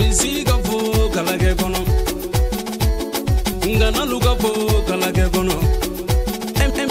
emisi ka fo kalakɛ kɔnɔ nganalu ka fo kalakɛ kɔnɔ Em- em-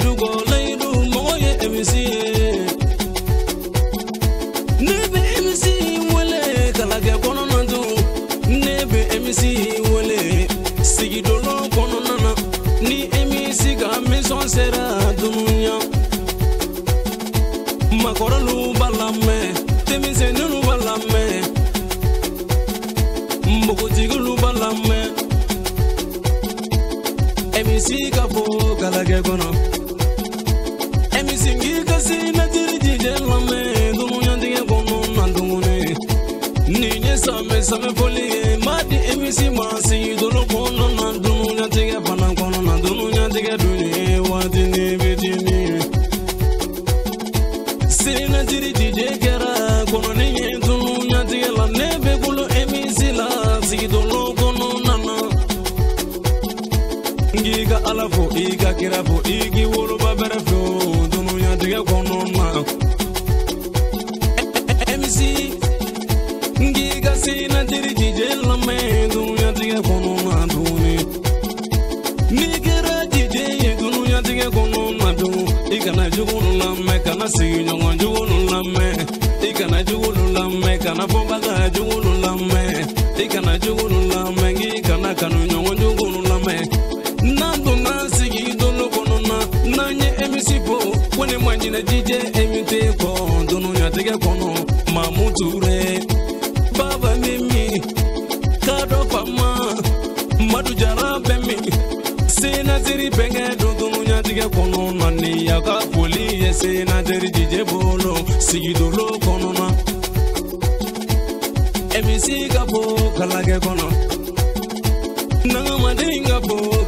makɔrɔlu b'a lamɛn denmisɛnninw b'a lamɛn npogotigiw b'a lamɛn emisi ka fɔ kalakɛ kɔnɔ emisi k'i ka se natiri jijɛ lamɛn dunuyatigɛ kɔnɔ na dumuni nin ye sanbɛ sanbɛ fɔli ye m'a di emisi ma sigidolo senatiri dije kɛra kɔnɔni ye dunuyatigɛ la ne bɛ bolo emisi la sigidolo kɔnɔ nana. Ngi ka ala fo i ka kira fo i k'i woloba bɛrɛ fo dunuyatigɛ kɔnɔ na. Emisi ngi ka senatiri dije lamɛn dunuyatigɛ kɔnɔ na tuguni n'i kɛra dije ye dunuyatigɛ kɔnɔ na dun i kana jugunu lamɛn kana sigiɲɔgɔn jugunu lamɛn i kana jugunu lamɛn kana fɔbaga jugunu lamɛn i kana jugunu lamɛn k'i kana kanuɲɔgɔn jugunu lamɛn n'an donna sigi dolo kɔnɔ na n'an ye emisi fo ko ne ma ɲinɛ jijɛ emite kɔ dunuyatigɛ kɔnɔ mamu ture. Baba mimi. Kadɔ fama. Madu jara bɛ min senatiri bɛnkɛ don dunuyatigɛ kɔnɔ na ni a ka foli ye senatiri jijɛ bolo sigidolo kɔnɔna emisi ka bɔ kalakɛ kɔnɔ nangamaden ka kɔnɔ